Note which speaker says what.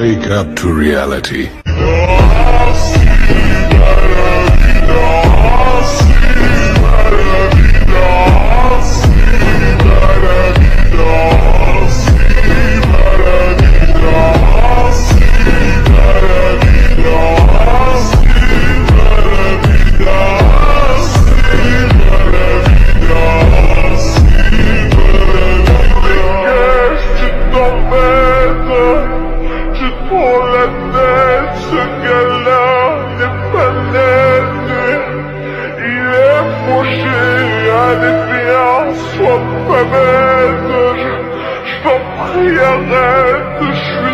Speaker 1: Wake up to reality.
Speaker 2: ce gars-là n'est pas net. Il est fauché à des pierres, sois pas bête. Je t'en prie, arrête, je suis.